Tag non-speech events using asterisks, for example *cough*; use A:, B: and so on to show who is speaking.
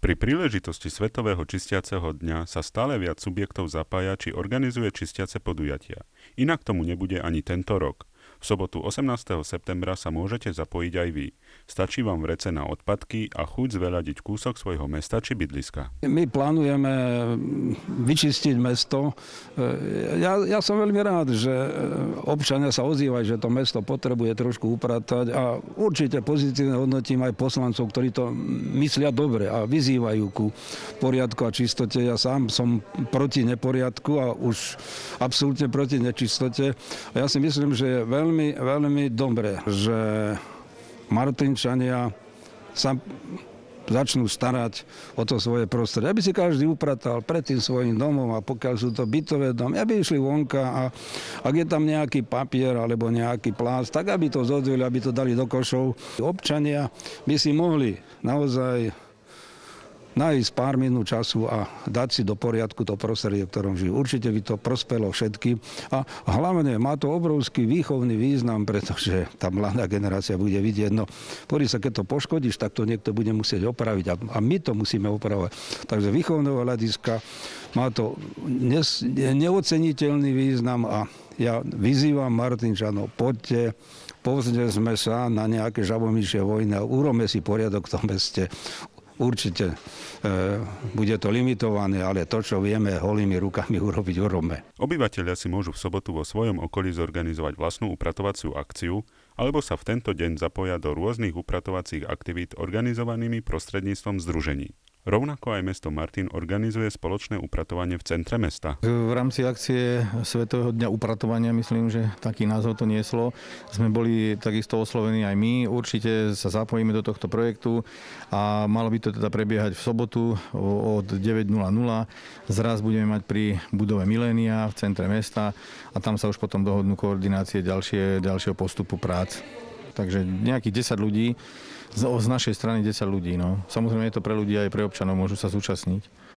A: Pri príležitosti Svetového čistiaceho dňa sa stále viac subjektov zapája či organizuje čistiace podujatia. Inak tomu nebude ani tento rok. V sobotu 18. septembra sa môžete zapojiť aj vy. Stačí vám vrece na odpadky a chuť zveľadiť kúsok svojho mesta či bydliska.
B: My plánujeme vyčistiť mesto. Ja, ja som veľmi rád, že občania sa ozývajú, že to mesto potrebuje trošku upratať a určite pozitívne hodnotím aj poslancov, ktorí to myslia dobre a vyzývajú ku poriadku a čistote. Ja sám som proti neporiadku a už absolútne proti nečistote. A ja si myslím, že je veľmi veľmi, veľmi dobre, že Martinčania sa začnú starať o to svoje prostredie. Aby si každý upratal pred tým svojim domom a pokiaľ sú to bytové domy, aby išli vonka a ak je tam nejaký papier alebo nejaký plás, tak aby to zodvili, aby to dali do košov. Občania by si mohli naozaj nájsť pár minút času a dať si do poriadku to prostredie, v ktorom žijú. Určite by to prospelo všetkým. A hlavne má to obrovský výchovný význam, pretože tá mladá generácia bude vidieť, no porí sa, keď to poškodíš, tak to niekto bude musieť opraviť a, a my to musíme opravovať. Takže výchovného hľadiska má to nes, neoceniteľný význam a ja vyzývam Martinčanov, poďte, povznesme sa na nejaké žabomyšie vojny a urobme si poriadok v tom meste. Určite e, bude to limitované, ale to, čo vieme holými rukami *laughs* urobiť, urobme.
A: Obyvatelia si môžu v sobotu vo svojom okolí zorganizovať vlastnú upratovaciu akciu alebo sa v tento deň zapoja do rôznych upratovacích aktivít organizovanými prostredníctvom združení. Rovnako aj mesto Martin organizuje spoločné upratovanie v centre mesta.
C: V rámci akcie Svetového dňa upratovania, myslím, že taký názov to nieslo, sme boli takisto oslovení aj my. Určite sa zapojíme do tohto projektu a malo by to teda prebiehať v sobotu od 9.00. Zraz budeme mať pri budove Milénia v centre mesta a tam sa už potom dohodnú koordinácie ďalšie, ďalšieho postupu prác. Takže nejakých 10 ľudí, z, z našej strany 10 ľudí. No. Samozrejme je to pre ľudí aj pre občanov, môžu sa zúčastniť.